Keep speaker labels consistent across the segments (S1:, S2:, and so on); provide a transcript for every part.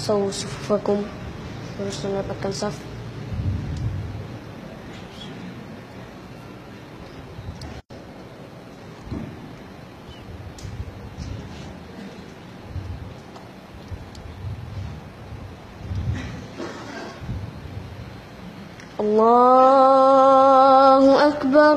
S1: سووا صفوفكم terus mendapatkan saf الله أكبر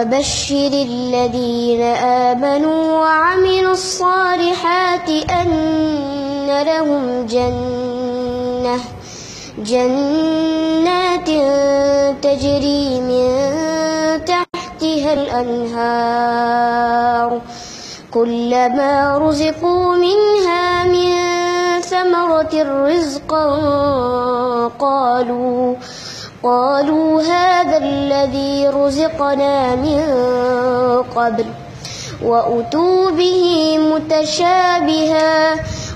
S1: وبشر الذين آمنوا وعملوا الصالحات أن لهم جنة جنات تجري من تحتها الأنهار كلما رزقوا منها من ثمرة رزقا قالوا قالوا هذا الذي رزقنا من قبل وأتوا به متشابها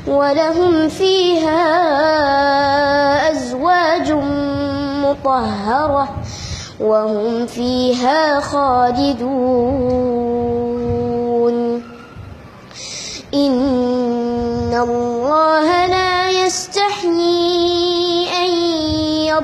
S1: ولهم فيها أزواج مطهرة وهم فيها خالدون. إن الله لا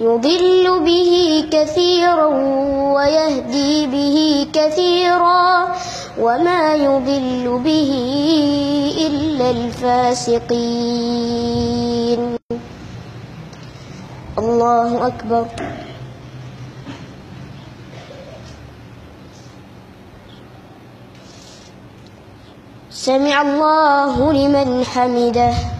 S1: يضل به كثيرا ويهدي به كثيرا وما يضل به إلا الفاسقين. الله أكبر. سمع الله لمن حمده.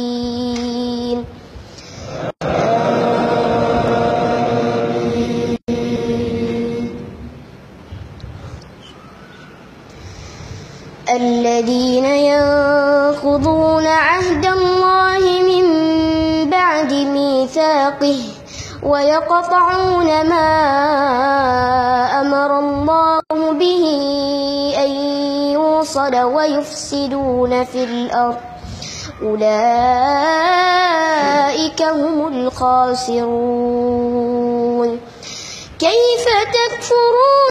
S1: الذين ينقضون عهد الله من بعد ميثاقه ويقطعون ما أمر الله به أن يوصل ويفسدون في الأرض. أولئك هم الخاسرون. كيف تكفرون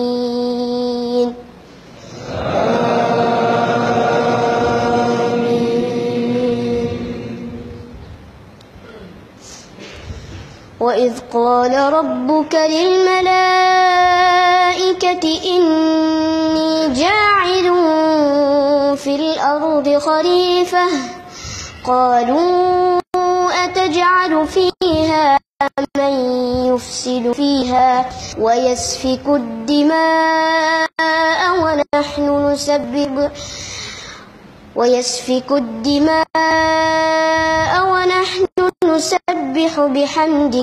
S1: وإذ قال ربك للملائكة إني جاعل في الأرض خليفة. قالوا أتجعل فيها من يفسد فيها ويسفك الدماء ونحن نسبح ويسفك الدماء ونحن نسبح بحمدك.